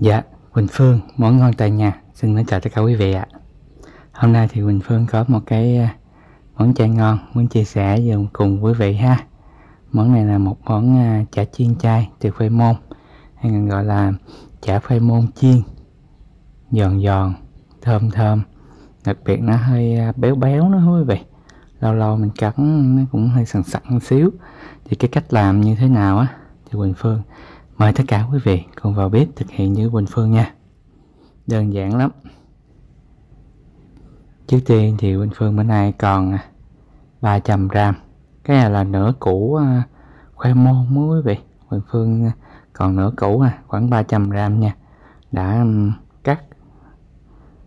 Dạ, Quỳnh Phương, món ngon tại nhà. Xin nói chào tất cả quý vị ạ. Hôm nay thì Quỳnh Phương có một cái à, món chay ngon muốn chia sẻ cùng quý vị ha. Món này là một món à, chả chiên chay từ khoai môn hay còn gọi là chả khoai môn chiên. Giòn giòn, thơm thơm. Đặc biệt nó hơi à, béo béo nữa quý vị. Lâu lâu mình cắn nó cũng hơi sần sặc một xíu. Thì cái cách làm như thế nào á thì Quỳnh Phương Mời tất cả quý vị cùng vào bếp thực hiện như Quỳnh Phương nha. Đơn giản lắm. Trước tiên thì Quỳnh Phương bữa nay còn à, 300 gram Cái này là nửa củ à, khoai môn muối quý vị. Quỳnh Phương à, còn nửa củ à, khoảng 300 gram nha. Đã cắt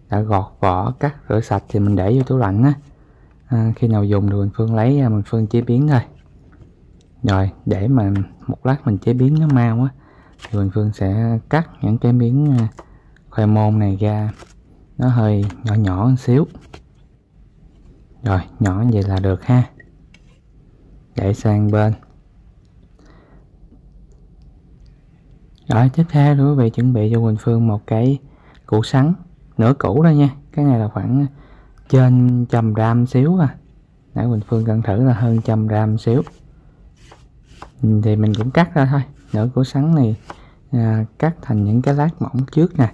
Đã gọt vỏ cắt rửa sạch thì mình để vô tủ lạnh á. À, Khi nào dùng thì Quỳnh Phương lấy Quỳnh Phương chế biến thôi. Rồi để mà một lát mình chế biến nó mau á thì Quỳnh Phương sẽ cắt những cái miếng à, khoai môn này ra. Nó hơi nhỏ nhỏ một xíu. Rồi, nhỏ vậy là được ha. Để sang bên. Rồi, tiếp theo thì quý vị chuẩn bị cho Quỳnh Phương một cái củ sắn, nửa củ đó nha. Cái này là khoảng trên trăm gram xíu à. Nãy Quỳnh Phương cân thử là hơn trăm gram xíu. Thì mình cũng cắt ra thôi nửa của sắn này à, cắt thành những cái lát mỏng trước nè.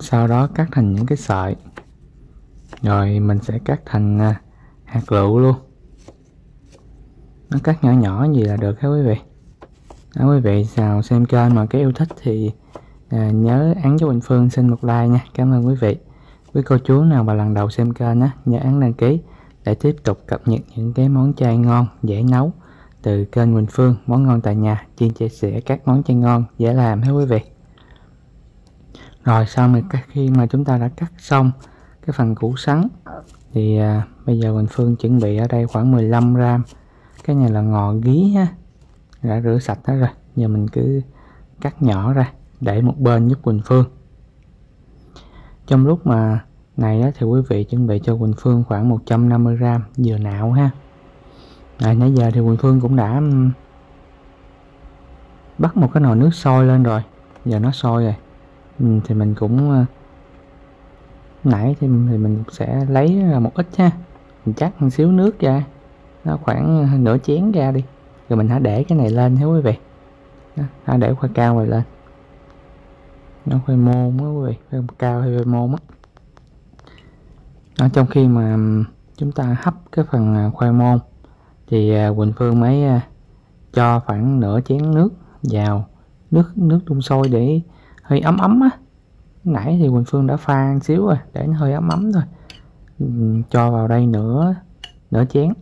Sau đó cắt thành những cái sợi. Rồi mình sẽ cắt thành à, hạt lựu luôn. Nó cắt nhỏ nhỏ gì là được hết quý vị? Đó, quý vị nào xem kênh mà cái yêu thích thì à, nhớ ấn cho bình Phương xin một like nha. Cảm ơn quý vị. Quý cô chú nào mà lần đầu xem kênh á nhớ ấn đăng ký để tiếp tục cập nhật những cái món chay ngon dễ nấu từ kênh Quỳnh Phương món ngon tại nhà chuyên chia sẻ các món chay ngon dễ làm hết quý vị. Rồi sau này khi mà chúng ta đã cắt xong cái phần củ sắn thì à, bây giờ Quỳnh Phương chuẩn bị ở đây khoảng 15 gram. Cái này là ngò gí ha đã rửa sạch hết rồi. Giờ mình cứ cắt nhỏ ra để một bên giúp Quỳnh Phương. Trong lúc mà này đó thì quý vị chuẩn bị cho Quỳnh Phương khoảng 150 gram dừa nạo ha à, nãy giờ thì Quỳnh Phương cũng đã bắt một cái nồi nước sôi lên rồi. Giờ nó sôi rồi. Ừ, thì mình cũng ờ, nãy thì, mình sẽ lấy ra một ít ha. Mình chắc một xíu nước ra. Nó khoảng nửa chén ra đi. Rồi mình hãy để cái này lên thế quý vị. Hãy để khoai cao này lên. Nó khoai môn á quý vị. Khoai cao hay khoai môn á. Trong khi mà chúng ta hấp cái phần à, khoai môn thì à, Quỳnh Phương mới à, cho khoảng nửa chén nước vào, nước nước đun sôi để hơi ấm ấm á. Nãy thì Quỳnh Phương đã pha xíu rồi, để nó hơi ấm ấm thôi. Cho vào đây nửa nửa chén.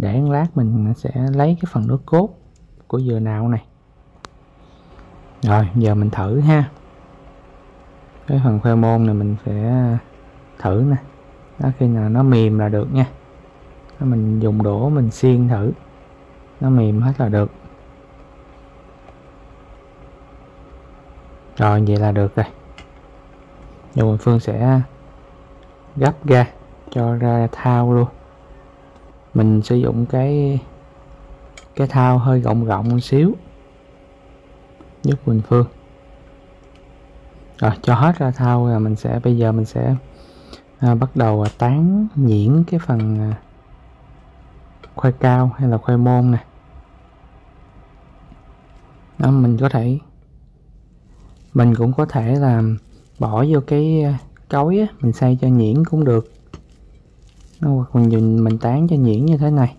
Để lát mình sẽ lấy cái phần nước cốt của dừa nạo này. Rồi, giờ mình thử ha. Cái phần khoai môn này mình sẽ à, thử nè. Đó, khi nào nó mềm là được nha mình dùng đũa mình xiên thử. Nó mềm hết là được. Rồi vậy là được rồi. Rồi Phương sẽ gấp ra cho ra thao luôn. Mình sử dụng cái cái thao hơi rộng rộng một xíu. Giúp Quỳnh Phương. Rồi cho hết ra thao là mình sẽ bây giờ mình sẽ à, bắt đầu à, tán nhuyễn cái phần à, khoai cao hay là khoai môn nè. Đó mình có thể mình cũng có thể là bỏ vô cái ờ, cối á, mình xay cho nhuyễn cũng được. Hoặc mình dùng mình tán cho nhuyễn như thế này.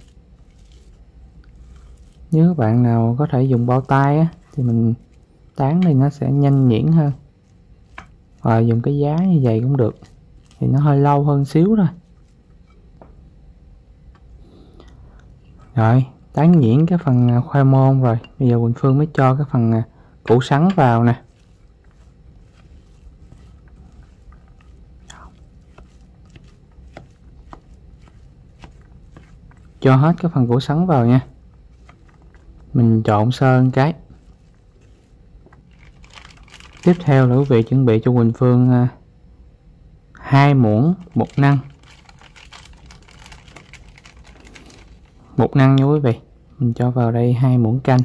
Nếu các bạn nào có thể dùng bao tay á, thì mình tán thì nó sẽ nhanh nhuyễn hơn. Hoặc dùng cái giá như vậy cũng được. Thì nó hơi lâu hơn xíu thôi. Rồi tán nhuyễn cái phần à, khoai môn rồi. Bây giờ Quỳnh Phương mới cho cái phần à, củ sắn vào nè. Cho hết cái phần củ sắn vào nha. Mình trộn sơn cái. Tiếp theo là quý vị chuẩn bị cho Quỳnh Phương à, hai muỗng bột năng. Bột năng nha quý vị. Mình cho vào đây hai muỗng canh.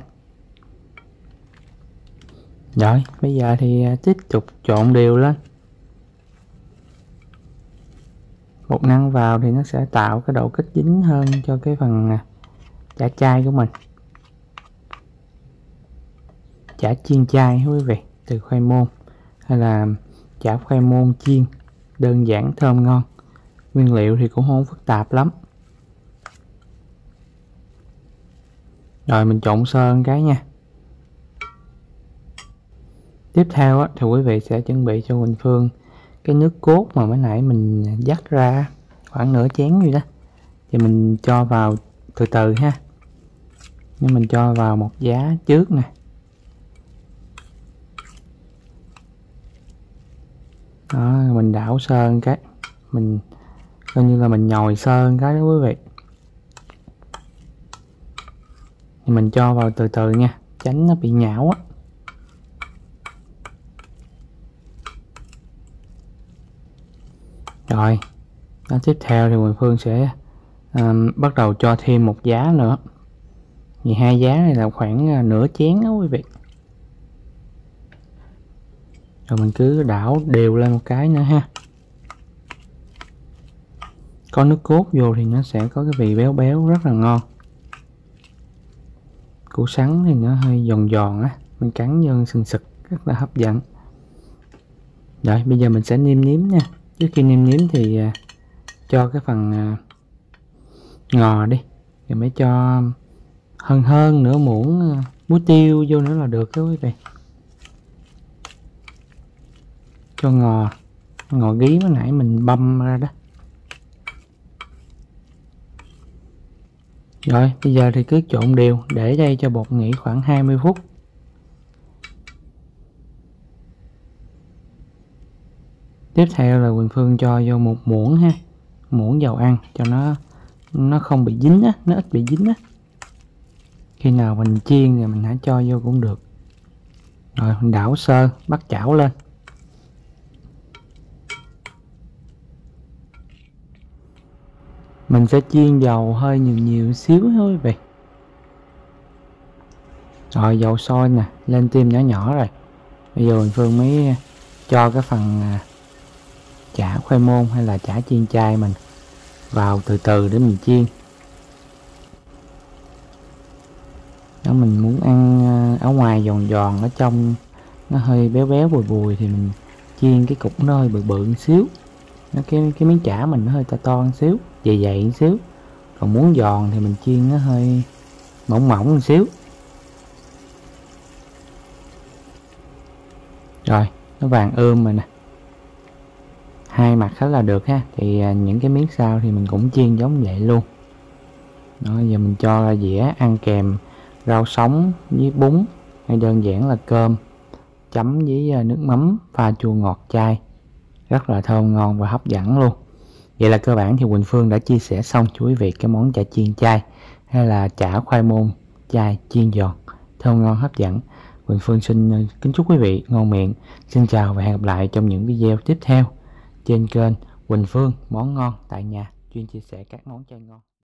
Rồi, bây giờ thì à, tiếp tục trộn đều lên. Bột năng vào thì nó sẽ tạo cái độ kết dính hơn cho cái phần à, chả chai của mình. Chả chiên chay quý vị, từ khoai môn, hay là chả khoai môn chiên, đơn giản, thơm ngon. Nguyên liệu thì cũng không phức tạp lắm. Rồi mình trộn sơn cái nha. Tiếp theo á, thì quý vị sẽ chuẩn bị cho Quỳnh Phương cái nước cốt mà mới nãy mình dắt ra khoảng nửa chén vậy đó. Thì mình cho vào từ từ ha. Nhưng mình cho vào một giá trước nè. Đó mình đảo sơn cái. Mình coi như là mình nhồi sơn cái đó quý vị. Thì mình cho vào từ từ nha tránh nó bị nhão á. Rồi đó, tiếp theo thì Quỳnh Phương sẽ um, bắt đầu cho thêm một giá nữa. Thì hai giá này là khoảng ờ, nửa chén đó quý vị. Rồi mình cứ đảo đều lên một cái nữa ha. Có nước cốt vô thì nó sẽ có cái vị béo béo rất là ngon củ sắn thì nó hơi giòn giòn á. Mình cắn vô sừng sực, rất là hấp dẫn. Rồi, bây giờ mình sẽ nêm nếm nha. Trước khi nêm nếm thì à, cho cái phần à, ngò đi. Rồi mới cho hơn hơn nửa muỗng à, muối tiêu vô nữa là được đó quý vị. Cho ngò ngò gí mới nãy mình băm ra đó. Rồi, bây giờ thì cứ trộn đều, để đây cho bột nghỉ khoảng 20 phút. Tiếp theo là Quỳnh Phương cho vô một muỗng ha. Muỗng dầu ăn cho nó nó không bị dính á, nó ít bị dính á. Khi nào mình chiên thì mình hãy cho vô cũng được. Rồi, mình đảo sơ, bắt chảo lên. Mình sẽ chiên dầu hơi nhiều nhiều xíu thôi vậy rồi, dầu sôi nè, lên tim nhỏ nhỏ rồi. Bây giờ mình Phương mới cho cái phần à, chả khoai môn hay là chả chiên chay mình vào từ từ để mình chiên. Nếu mình muốn ăn à, ở ngoài giòn giòn ở trong, nó hơi béo béo, bùi bùi thì mình chiên cái cục nó hơi bự bự một xíu. Nó, cái cái miếng chả mình nó hơi to to một xíu dày dày một xíu. Còn muốn giòn thì mình chiên nó hơi mỏng mỏng một xíu. Rồi, nó vàng ươm rồi nè. Hai mặt khá là được ha. Thì à, những cái miếng sau thì mình cũng chiên giống vậy luôn. Đó, giờ mình cho ra dĩa, ăn kèm rau sống với bún. Hay đơn giản là cơm, chấm với à, nước mắm, pha chua ngọt chai rất là thơm ngon và hấp dẫn luôn vậy là cơ bản thì Quỳnh Phương đã chia sẻ xong cho quý vị cái món chả chiên chay hay là chả khoai môn chay chiên giòn, thơm ngon hấp dẫn. Quỳnh Phương xin ờ, kính chúc quý vị ngon miệng. Xin chào và hẹn gặp lại trong những video tiếp theo trên kênh Quỳnh Phương món ngon tại nhà, chuyên chia sẻ các món chay ngon.